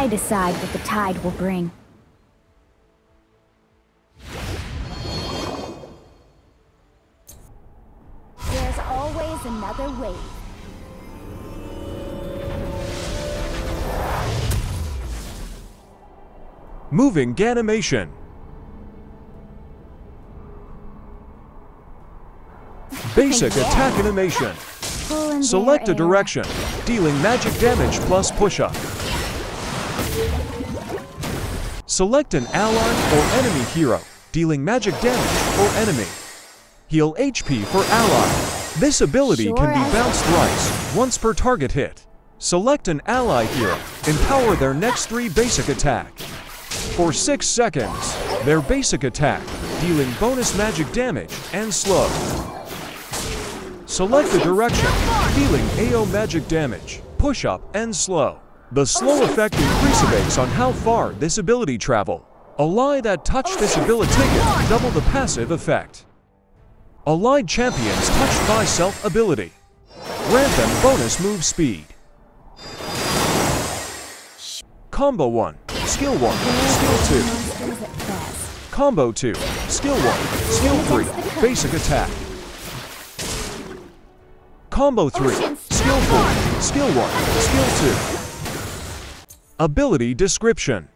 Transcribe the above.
I decide what the tide will bring. There's always another wave. Moving Ganimation. Basic Yeah. attack animation. Select a direction, dealing magic damage plus push-up. Select an ally or enemy hero, dealing magic damage for enemy. Heal HP for ally. This ability Sure can be bounced thrice, once per target hit. Select an ally hero, empower their next three basic attack. For 6 seconds, their basic attack, dealing bonus magic damage and slow. Select the direction, dealing AO magic damage, push up, and slow. The slow effect increases on how far this ability travel. Ally that touch this ability get double the passive effect. Allied champions touched by self ability. Grant them bonus move speed. Combo 1, Skill 1, Skill 2. Monsters at best. Combo 2, Skill 1, Skill 3, Basic Attack. Combo 3, Skill 4, Skill 1, Skill 2. Ability Description